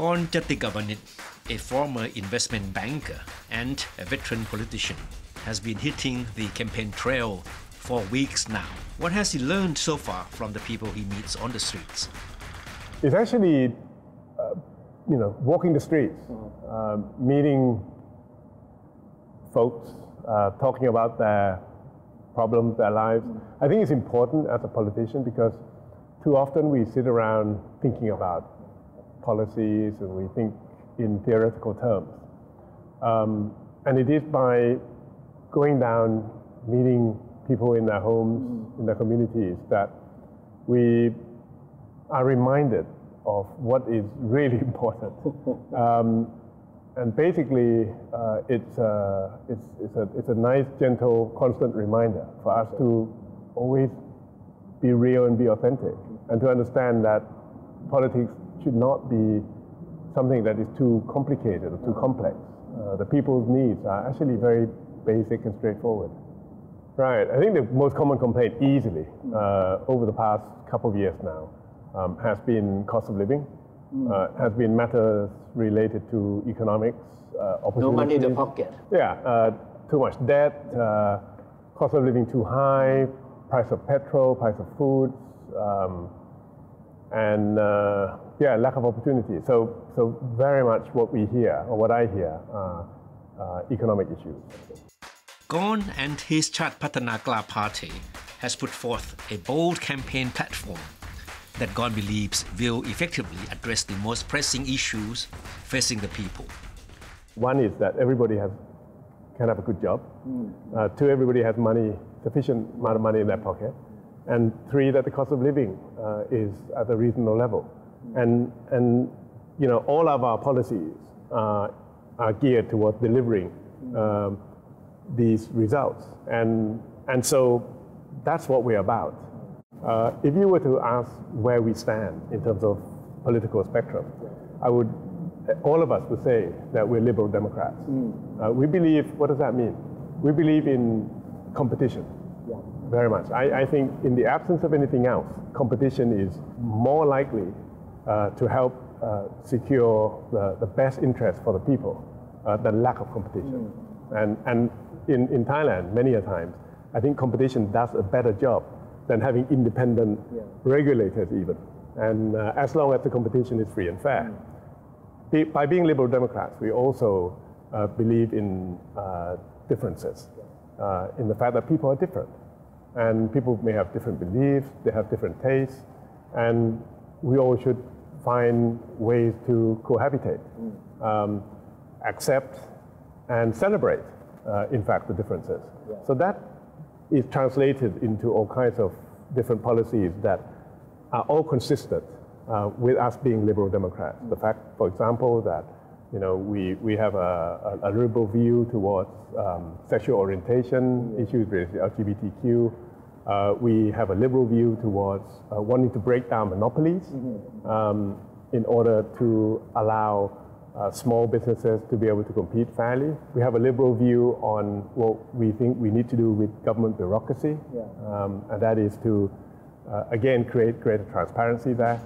Korn Chatikavanij, a former investment banker and a veteran politician, has been hitting the campaign trail for weeks now. What has he learned so far from the people he meets on the streets? It's actually, uh, you know, walking the streets, uh, meeting folks, uh, talking about their problems, their lives. I think it's important as a politician because too often we sit around thinking about policies and we think in theoretical terms. Um, and it is by going down, meeting people in their homes, in their communities, that we are reminded of what is really important. Um, and basically, uh, it's, uh, it's, it's, a, it's a nice, gentle, constant reminder for us to always be real and be authentic, and to understand that politics should not be something that is too complicated or too complex. Uh, the people's needs are actually very basic and straightforward. Right. I think the most common complaint easily uh, over the past couple of years now um, has been cost of living, mm. uh, has been matters related to economics, uh, No money in the pocket. Yeah, uh, too much debt, uh, cost of living too high, price of petrol, price of food, um, and uh, yeah, lack of opportunity. So, so very much what we hear, or what I hear, are economic issues. Korn and his Chart Pattana party has put forth a bold campaign platform that Korn believes will effectively address the most pressing issues facing the people. One is that everybody has can have a good job. Mm. Uh, two, everybody has money, sufficient amount of money in their pocket. And three, that the cost of living uh, is at a reasonable level. And, and you know, all of our policies uh, are geared towards delivering um, these results. And, and so that's what we're about. Uh, if you were to ask where we stand in terms of political spectrum, I would, all of us would say that we're liberal Democrats. Mm. Uh, we believe, what does that mean? We believe in competition. Very much. I, I, think in the absence of anything else, competition is more likely uh, to help uh, secure the, the best interest for the people uh, than lack of competition. Mm. And, and in, in Thailand, many a times, I think competition does a better job than having independent yeah. regulators even. And uh, as long as the competition is free and fair. Mm. by being liberal Democrats, we also uh, believe in uh, differences, uh, in the fact that people are different. And people may have different beliefs, they have different tastes, and we all should find ways to cohabitate, mm. um, accept, and celebrate uh, in fact, the differences. Yeah. So that is translated into all kinds of different policies that are all consistent uh, with us being liberal Democrats. The fact, for example, that you know, we, we have a, a, a liberal view towards um, sexual orientation issues to LGBTQ. Uh, we have a liberal view towards uh, wanting to break down monopolies mm-hmm. um, in order to allow uh, small businesses to be able to compete fairly. We have a liberal view on what we think we need to do with government bureaucracy, yeah. um, and that is to, uh, again, create greater transparency there.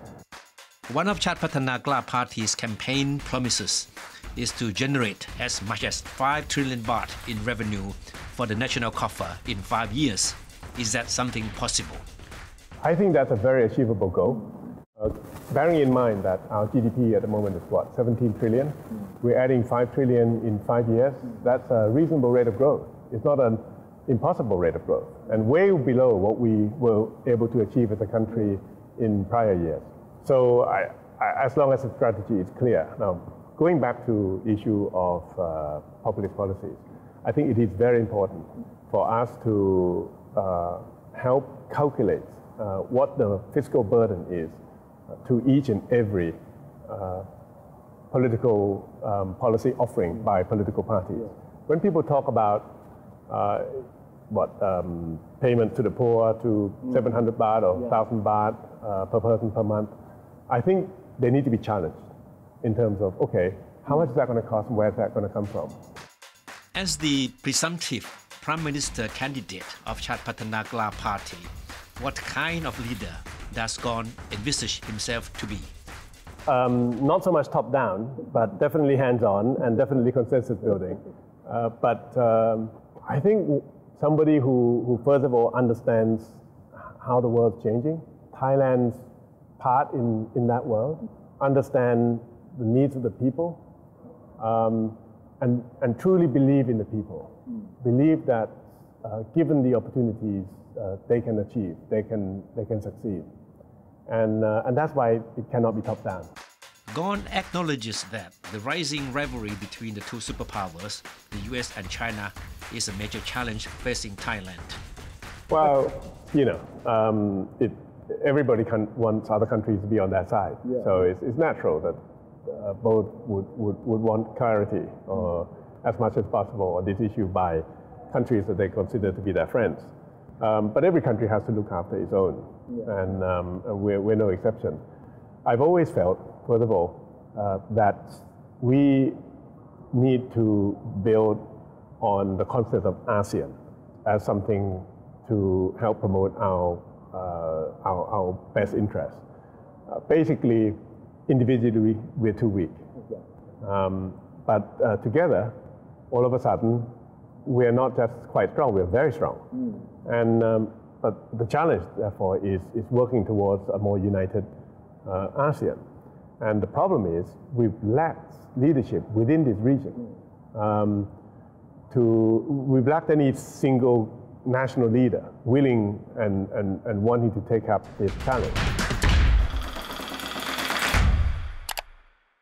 One of Chart Pattana Party's campaign promises is to generate as much as 5 trillion baht in revenue for the national coffer in five years. Is that something possible? I think that's a very achievable goal. Uh, bearing in mind that our GDP at the moment is what, 17 trillion? We're adding 5 trillion in five years. That's a reasonable rate of growth. It's not an impossible rate of growth, and way below what we were able to achieve as a country in prior years. So I, I, as long as the strategy is clear. Now, going back to issue of uh, populist policies, I think it is very important for us to uh, help calculate uh, what the fiscal burden is to each and every uh, political um, policy offering by political parties. When people talk about uh, what um, payment to the poor to mm. 700 baht or yeah. 1,000 baht uh, per person per month, I think they need to be challenged in terms of okay, how much is that going to cost and where is that going to come from? As the presumptive Prime Minister candidate of Chart Pattana Kla Party, what kind of leader does Korn envisage himself to be? Um, not so much top down, but definitely hands on and definitely consensus building. Uh, but um, I think somebody who, who, first of all, understands how the world's changing, Thailand's part in, in that world, understand the needs of the people, um, and, and truly believe in the people. Believe that uh, given the opportunities, uh, they can achieve, they can, they can succeed. And, uh, and that's why it cannot be top down. Korn acknowledges that the rising rivalry between the two superpowers, the US and China, is a major challenge facing Thailand. Well, you know, um, it, everybody wants other countries to be on their side. Yeah. So it's, it's natural that uh, both would, would, would want clarity or as much as possible on this issue by countries that they consider to be their friends. Um, but every country has to look after its own, yeah. and um, we're, we're, no exception. I've always felt, first of all, uh, that we need to build on the concept of ASEAN as something to help promote our, our, our, best interest. Uh, basically, individually, we're too weak. Um, but uh, together, all of a sudden, we're not just quite strong, we're very strong. Mm. And, um, but the challenge, therefore, is, is working towards a more united uh, ASEAN. And the problem is we've lacked leadership within this region. Um, to, we've lacked any single national leader willing and, and, and wanting to take up this challenge.